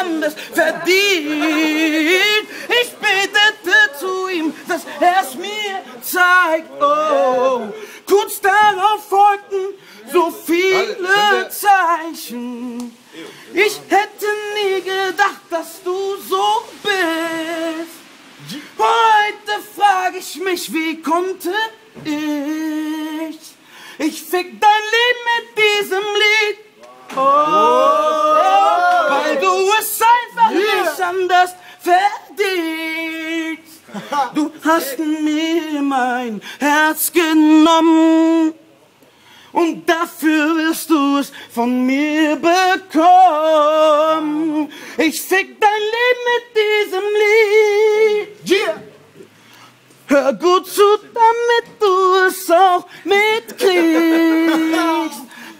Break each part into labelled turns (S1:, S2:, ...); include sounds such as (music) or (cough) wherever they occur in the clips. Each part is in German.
S1: anders verdient. Ich betete zu ihm, dass er es mir zeigt. Oh, kurz darauf folgten so viele Zeichen. Ich hätte nie gedacht, dass du so bist. Heute frage ich mich, wie konnte ich? Ich fick dein Leben mit diesem Lied. Oh, anders verdienst. Du hast mir mein Herz genommen. Und dafür wirst du es von mir bekommen. Ich fick dein Leben mit diesem Lied. Yeah. Hör gut zu, damit du es auch mitkriegst.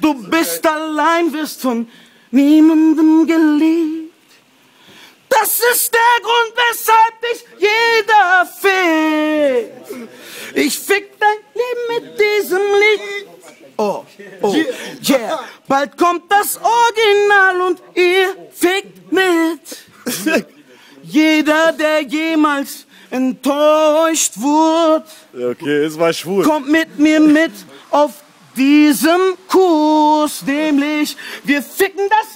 S1: Du bist allein, wirst von niemandem geliebt. Das ist der Grund, weshalb dich jeder fickt. Ich fick dein Leben mit diesem Lied. Oh, oh, yeah. Bald kommt das Original und ihr fickt mit. Jeder, der jemals enttäuscht wurde,
S2: Okay, es war schwul.
S1: kommt mit mir mit auf diesem Kurs, nämlich wir ficken das.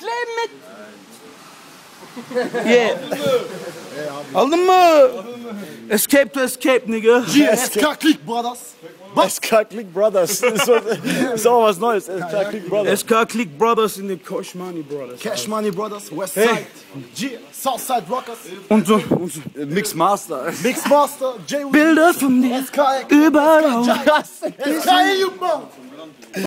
S1: (laughs) Yeah. The move. Escape to escape, nigga.
S3: GSK Click Brothers.
S2: SK Click Brothers. Das ist, auch was Neues. SK Click Brothers.
S1: SK Click Brothers in the Kosh Money Brothers.
S3: Cash Money Brothers. Westside. G Southside Rockers.
S1: Und so, und so.
S2: Mix Master.
S3: Mixmaster. J.
S1: Bilder von dir
S3: SK.
S1: überall.
S3: SK. (laughs) You